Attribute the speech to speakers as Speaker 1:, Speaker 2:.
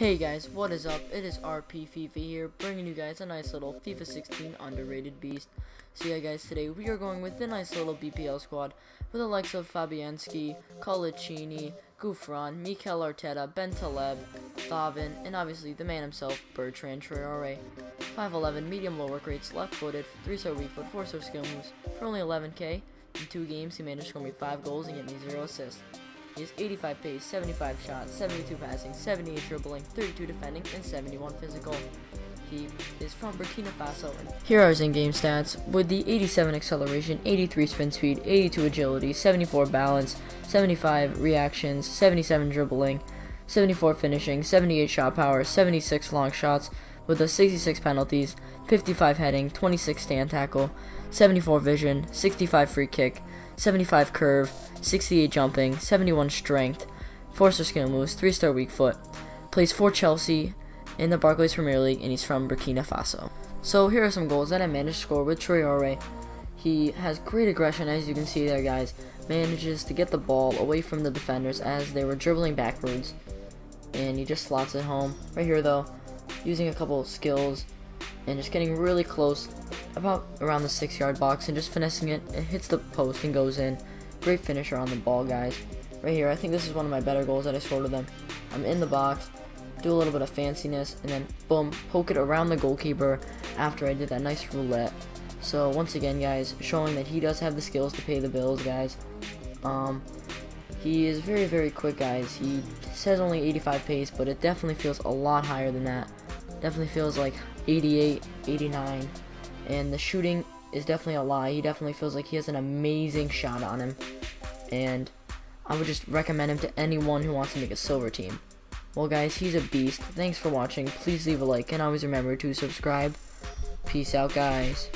Speaker 1: Hey guys, what is up? It is RP FIFA here, bringing you guys a nice little FIFA 16 underrated beast. So yeah guys, today we are going with the nice little BPL squad with the likes of Fabianski, Coloccini, Gouffran, Mikel Arteta, Bentaleb, Thauvin, and obviously the man himself, Bertrand Traore. 5'11", medium low work rates, left-footed, 3-star weak foot, 4-star skill moves. For only 11k, in two games he managed to score me 5 goals and get me 0 assists. He has 85 pace, 75 shots, 72 passing, 78 dribbling, 32 defending, and 71 physical. He is from Burkina Faso. Here are his in-game stats. With the 87 acceleration, 83 sprint speed, 82 agility, 74 balance, 75 reactions, 77 dribbling, 74 finishing, 78 shot power, 76 long shots, with the 66 penalties, 55 heading, 26 stand tackle, 74 vision, 65 free kick, 75 curve, 68 jumping, 71 strength, 4 star skill moves, 3 star weak foot. Plays for Chelsea in the Barclays Premier League and he's from Burkina Faso. So here are some goals that I managed to score with Traore. He has great aggression as you can see there guys. Manages to get the ball away from the defenders as they were dribbling backwards. And he just slots it home. Right here though, using a couple skills and just getting really close about around the six yard box and just finessing it. It hits the post and goes in. Great finisher on the ball, guys. Right here, I think this is one of my better goals that I scored with them. I'm in the box, do a little bit of fanciness, and then boom, poke it around the goalkeeper after I did that nice roulette. So once again, guys, showing that he does have the skills to pay the bills, guys. Um, he is very, very quick, guys. He says only 85 pace, but it definitely feels a lot higher than that. Definitely feels like 88, 89. And the shooting is definitely a lie. He definitely feels like he has an amazing shot on him. And I would just recommend him to anyone who wants to make a silver team. Well guys, he's a beast. Thanks for watching. Please leave a like and always remember to subscribe. Peace out guys.